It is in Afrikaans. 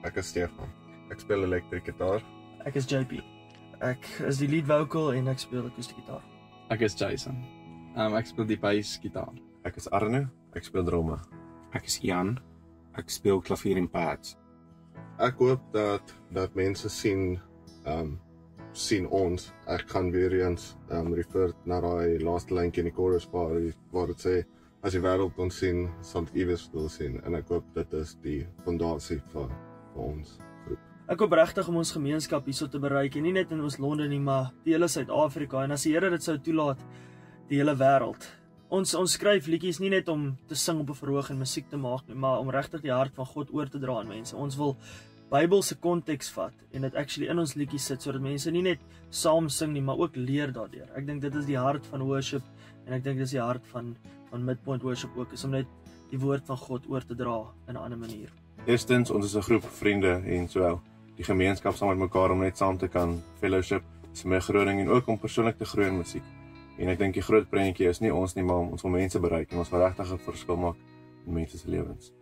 Ek is Stefan. Ek speel elektriese gitaar. Ek is JP. Ek is die lead vocal en ek speel akoestiese gitaar. Ek is Jason. Um ek speel die bass gitaar. Ek is Arno. Ek speel drome. Ek is Jan. Ek speel klavier en pads. Ek hoop dat dat mense sien ehm um, sien ons. Ek kan weer eens ehm um, refer na daai laaste lyntjie in die chorus waar waar dit sê as die wêreld ons sien, sal dit iewers wil sien en ek hoop dit is die fondasie vir vir ons groep. Ek hoop regtig om ons gemeenskap hierso te bereik en nie net in ons Londen nie, maar die hele Suid-Afrika en as die Here dit sou toelaat, die hele wêreld. Ons ons skryf liedjies nie net om te sing op 'n verhoog en musiek te maak nie, maar om regtig die hart van God oor te dra aan mense. Ons wil Bybelse konteks vat en dit actually in ons liedjies sit sodat mense nie net saam sing nie, maar ook leer daardeur. Ek dink dit is die hart van worship en ek dink dis die hart van van Midpoint Worship ook is om net die woord van God oor te dra in 'n ander manier. Eerstens, ons is 'n groep vriende en sowel die gemeenskap saam met mekaar om net saam te kan fellowship, sommer groening en ook om persoonlik te groei in musiek. En ek dink die groot prentjie is nie ons nie, maar ons wil mense bereik en ons wil regtig 'n verskil maak in mense se lewens.